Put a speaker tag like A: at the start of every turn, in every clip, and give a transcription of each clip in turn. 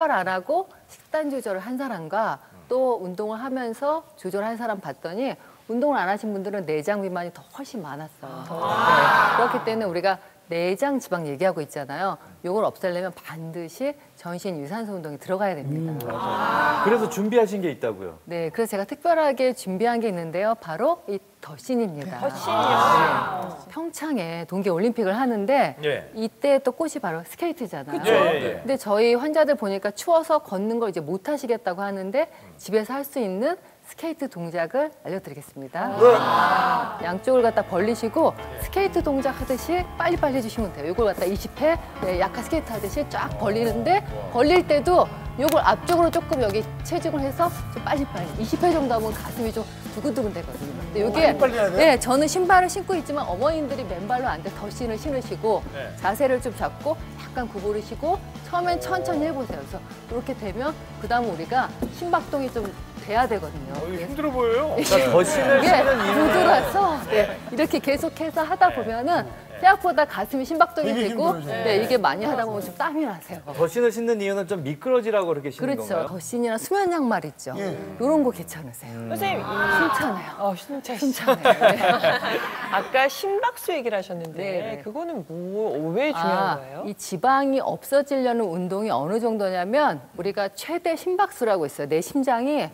A: 안 하고 식단 조절을 한 사람과 또 운동을 하면서 조절한 사람 봤더니 운동을 안 하신 분들은 내장 비만이 더 훨씬 많았어요. 네. 그렇기 때문에 우리가 내장 지방 얘기하고 있잖아요. 요걸 없애려면 반드시 전신 유산소 운동이 들어가야 됩니다.
B: 그래서 준비하신 게 있다고요.
A: 네, 그래서 제가 특별하게 준비한 게 있는데요. 바로 이 덧신입니다.
C: 덧신이요?
A: 평창에 동계 올림픽을 하는데
B: 예.
A: 이때 또 꽃이 바로 스케이트잖아요.
B: 그쵸. 예, 예, 예.
A: 근데 저희 환자들 보니까 추워서 걷는 걸 이제 못 하시겠다고 하는데 집에서 할 수 있는 스케이트 동작을 알려드리겠습니다. 양쪽을 갖다 벌리시고 스케이트 동작 하듯이 빨리빨리 해주시면 돼요. 이걸 갖다 20회 네, 약간 스케이트 하듯이 쫙 벌리는데 벌릴 때도 이걸 앞쪽으로 조금 여기 체중을 해서 좀 빨리빨리 20회 정도 하면 가슴이 좀 두근두근 되거든요. 근데 이게 네, 저는 신발을 신고 있지만 어머님들이 맨발로 앉아 덧신을 신으시고
B: 네.
A: 자세를 좀 잡고 약간 구부리시고 처음엔 천천히 해보세요. 그래서 이렇게 되면 그다음 우리가 심박동이 좀 돼야 되거든요.
B: 힘들어 보여요. 그러니까 더신을
A: 이게
B: 쓰는 이유는
A: 부드라서 네, 이렇게 계속해서 하다 보면은 생각보다 가슴이 심박동이 되고 네, 이게 많이 하다 보면 좀 땀이 나세요.
B: 더신을 신는 이유는 좀 미끄러지라고 그렇게 신는
A: 그렇죠.
B: 건가요?
A: 더신이나 수면 양말 있죠. 이런 거 괜찮으세요.
C: 선생님, 이
A: 힘차네요.
C: 어, 신차.
A: 네.
C: 아까 심박수 얘기를 하셨는데
A: 네, 네.
C: 그거는 뭐, 왜 중요한
A: 아,
C: 거예요?
A: 이 지방이 없어지려는 운동이 어느 정도냐면 우리가 최대 심박수라고 있어요. 내 심장이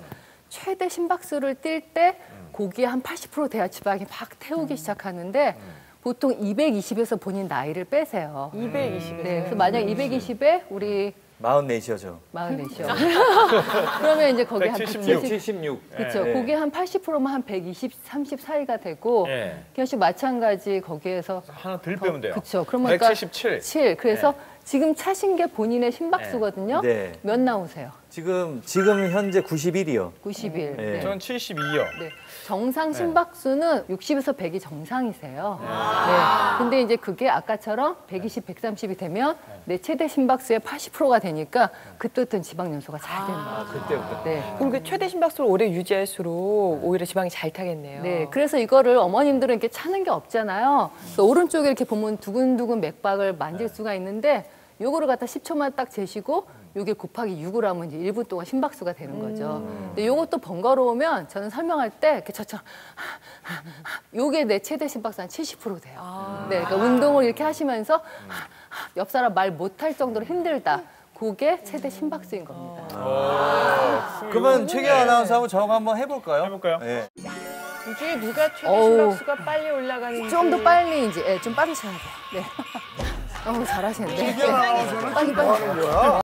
A: 최대 심박수를 뛸 때 고기의 한 80% 돼야 지방이 막 태우기 시작하는데 보통 220에서 본인 나이를 빼세요.
C: 220.
A: 네, 그래서 만약 220에 우리
B: 44시죠.
A: 44이요. 그러면 이제 거기 한
B: 176.
A: 170,
B: 76.
A: 그렇죠.
B: 예.
A: 그게 한 80%면 한 120, 30 사이가 되고
B: 예.
A: 기현 마찬가지 거기에서
D: 하나 덜 빼면 돼요.
A: 그렇죠. 그러면 그러니까
D: 177.
A: 7. 그래서 지금 차신 게 본인의 심박수거든요.
B: 네.
A: 몇 나오세요?
B: 지금 지금 현재 91이요.
A: 91.
B: 네.
D: 저는 72요.
A: 네. 정상 심박수는 60에서 100이 정상이세요. 네. 근데 이제 그게 아까처럼 120, 130이 되면 내 최대 심박수의 80%가 되니까 그때부터는 지방 연소가 잘 되는 거죠.
B: 그때부터.
A: 네.
C: 그럼 그 최대 심박수를 오래 유지할수록 오히려 지방이 잘 타겠네요.
A: 네, 그래서 이거를 어머님들은 이렇게 차는 게 없잖아요. 그래서 오른쪽에 이렇게 보면 두근두근 맥박을 만질 수가 있는데 요거를 갖다 10초만 딱 재시고 요게 곱하기 6을 하면 이제 1분 동안 심박수가 되는 거죠. 근데 요것도 번거로우면 저는 설명할 때 이렇게 저처럼 요게 내 최대 심박수 한 70% 돼요. 네, 그러니까 운동을 이렇게 하시면서 옆 사람 말 못할 정도로 힘들다. 그게 최대 심박수인 겁니다.
B: 그러면 최경 아나운서 한번 저거 한번 해볼까요?
D: 해볼까요?
B: 네.
C: 이 중에 누가 최대. 심박수가 빨리 올라가는지
A: 좀 더 빨리 이제 예, 좀 빠르셔야 돼요. 네. 너무 잘하시는데. 빨리 빨리.